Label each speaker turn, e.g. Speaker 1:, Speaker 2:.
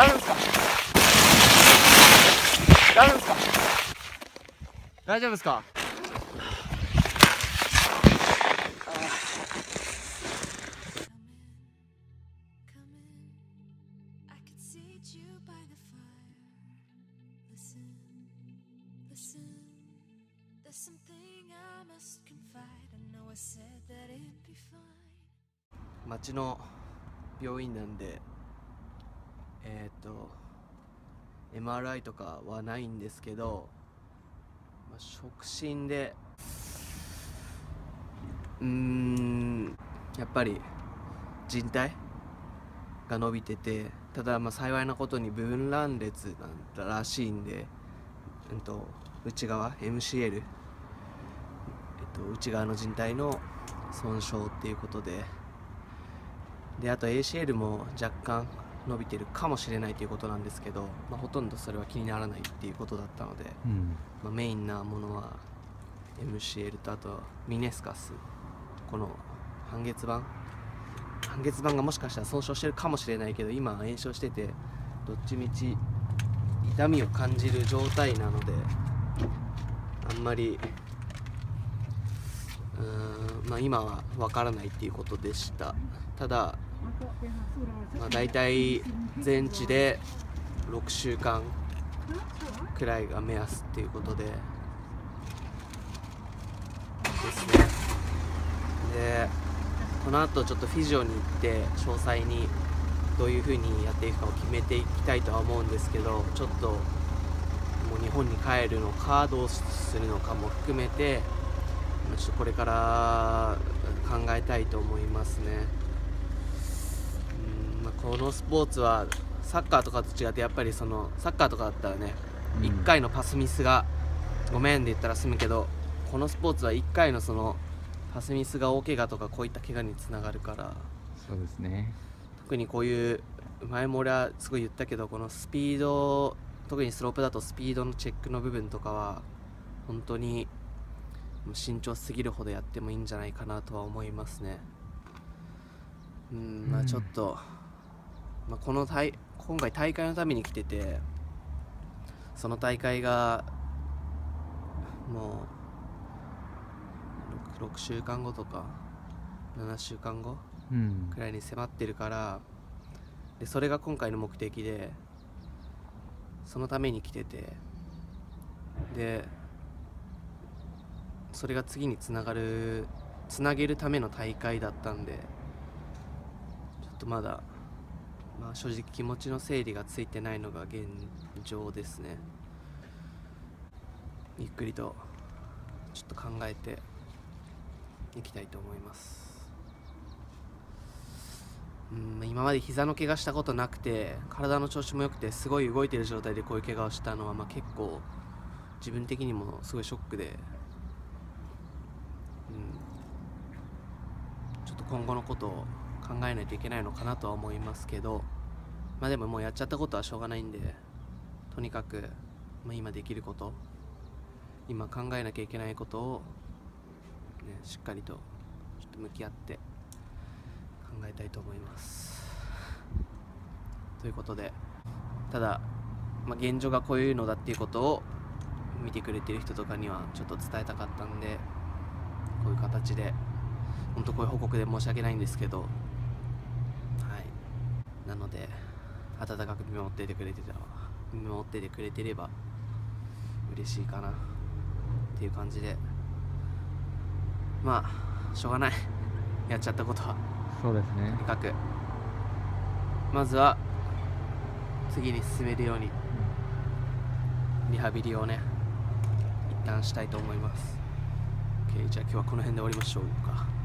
Speaker 1: やるんすか？やるんすか？大丈夫ですか？町の病院なんでえっ、と MRI とかはないんですけど、まあ、触診でうーんやっぱり人体が伸びててただまあ幸いなことに分乱裂なんだらしいんで、うん、と内側 MCL、えっと、内側の人体の損傷っていうことで。であと ACL も若干伸びてるかもしれないということなんですけど、まあ、ほとんどそれは気にならないっていうことだったので、
Speaker 2: うん。
Speaker 1: まあ、メインなものは MCL とあとミネスカスこの半月板？半月板がもしかしたら損傷してるかもしれないけど今は炎症しててどっちみち痛みを感じる状態なのであんまりうーんまあ今は分からないっていうことでした。ただまあ、大体全治で6週間くらいが目安っていうことでですねでこの後ちょっとフィジオに行って詳細にどういう風にやっていくかを決めていきたいとは思うんですけどちょっともう日本に帰るのかどうするのかも含めてちょっとこれから考えたいと思いますね。このスポーツはサッカーとかと違ってやっぱりそのサッカーとかだったらね、
Speaker 2: うん。
Speaker 1: 1回のパスミスがごめんで言ったら済むけどこのスポーツは1回のそのパスミスが大怪我とかこういった怪我につながるから
Speaker 2: そうですね。
Speaker 1: 特にこういう前も俺はすごい言ったけどこのスピード特にスロープだとスピードのチェックの部分とかは本当に慎重すぎるほどやってもいいんじゃないかなとは思いますね。うんまあ
Speaker 2: うん。
Speaker 1: ちょっと、まあ、この大今回大会のために来ててその大会がもう 6, 6週間後とか7週間後
Speaker 2: うん。
Speaker 1: くらいに迫ってるからでそれが今回の目的でそのために来ててでそれが次につながるつなげるための大会だったんでちょっとまだ、ま正直気持ちの整理がついてないのが現状ですね。ゆっくりとちょっと考えていきたいと思います。うん今まで膝の怪我したことなくて体の調子も良くてすごい動いてる状態でこういう怪我をしたのは、まあ、結構自分的にもすごいショックで、うん、ちょっと今後のことを考えないといけないのかなとは思いますけど。まあでももうやっちゃったことはしょうがないんでとにかく、まあ、今できること今考えなきゃいけないことを、ね、しっかりとちょっと向き合って考えたいと思います。ということでただ、まあ、現状がこういうのだっていうことを見てくれてる人とかにはちょっと伝えたかったんでこういう形で本当こういう報告で申し訳ないんですけどはい。なので温かく見守っていてくれてたら見守っていてくれてれば嬉しいかな。っていう感じで。まあしょうがない。やっちゃったことは。
Speaker 2: そうですね。
Speaker 1: とにかく。まずは次に進めるようにリハビリをね一旦したいと思います。OK じゃあ今日はこの辺で終わりましょうか